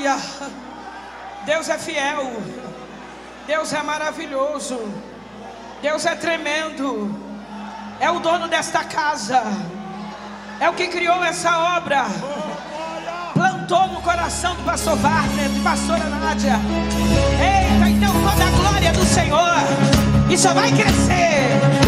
Aleluia. Deus é fiel. Deus é maravilhoso. Deus é tremendo. É o dono desta casa. É o que criou essa obra. Plantou no coração do pastor Wagner, de pastora Nádia. Eita, então toda a glória do Senhor. Só vai crescer.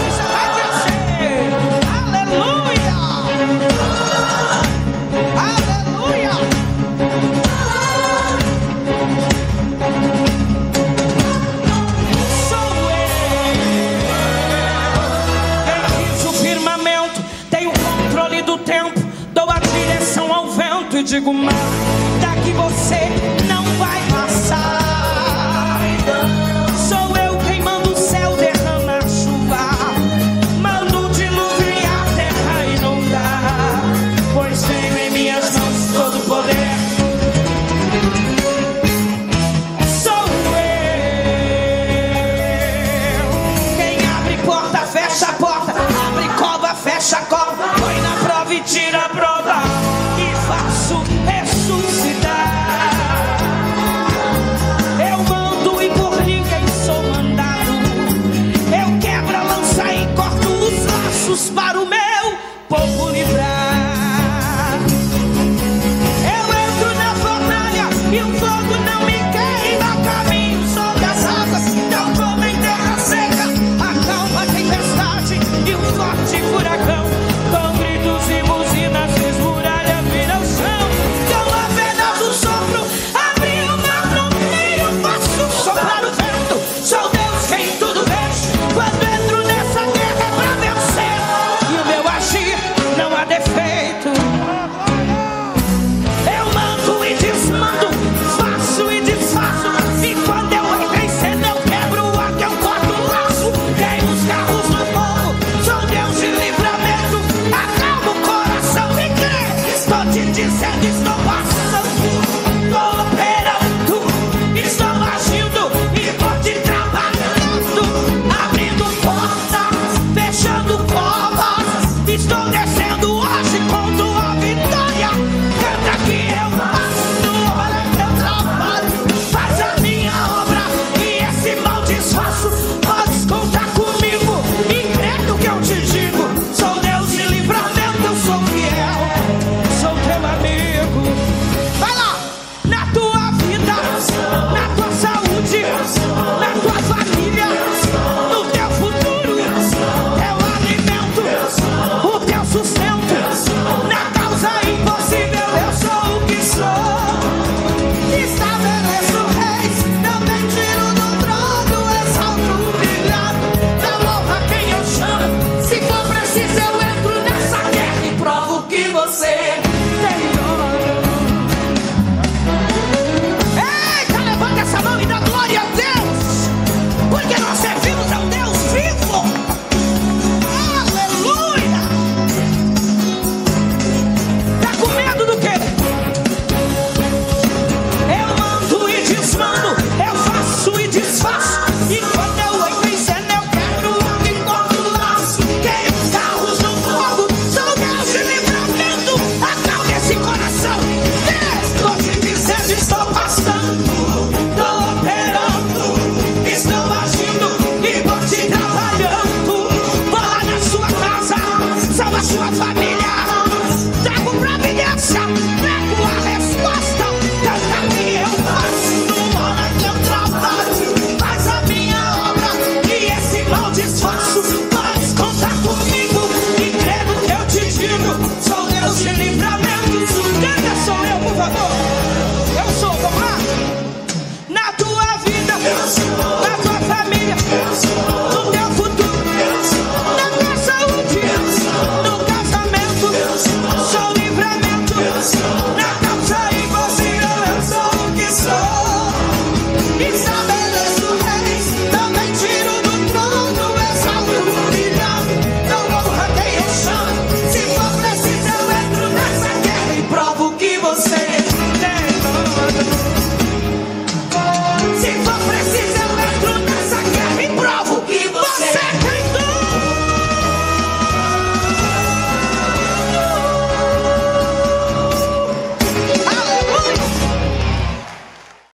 digo mal, tá que você povo livre. dizendo estou